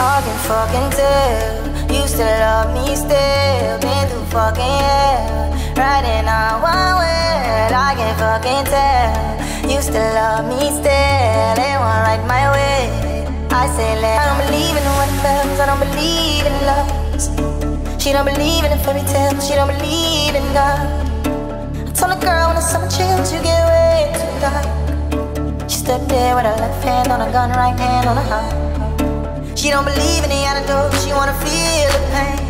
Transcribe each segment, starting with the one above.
I can fucking tell you still love me still. Been through fucking hell, riding on one way. I can fucking tell you still love me still. They won't ride my way. I say let. I don't believe in what bells. I don't believe in love. She don't believe in fairy tales. She don't believe in God. I told a girl when the summer chills, you get way too dark. She stood there with her left hand on a gun, right hand on a heart. She don't believe in the antidote, she wanna feel the pain.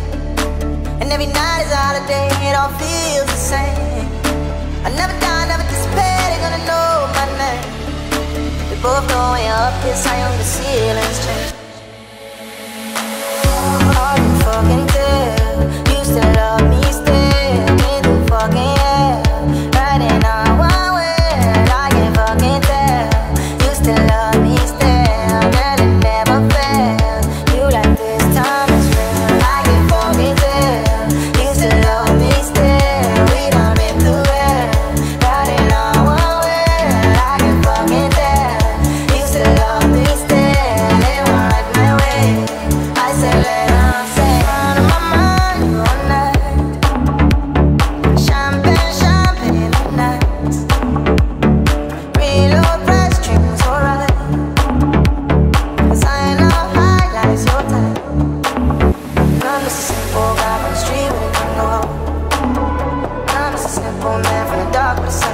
And every night is a holiday, it all feels the same. I never die, never despair, they're gonna know my name. We're both going up, it's high on the ceilings change. Are you fucking there? You still love me still, in the fucking air, riding on one way. I can fucking tell, you still love me still.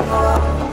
Oh.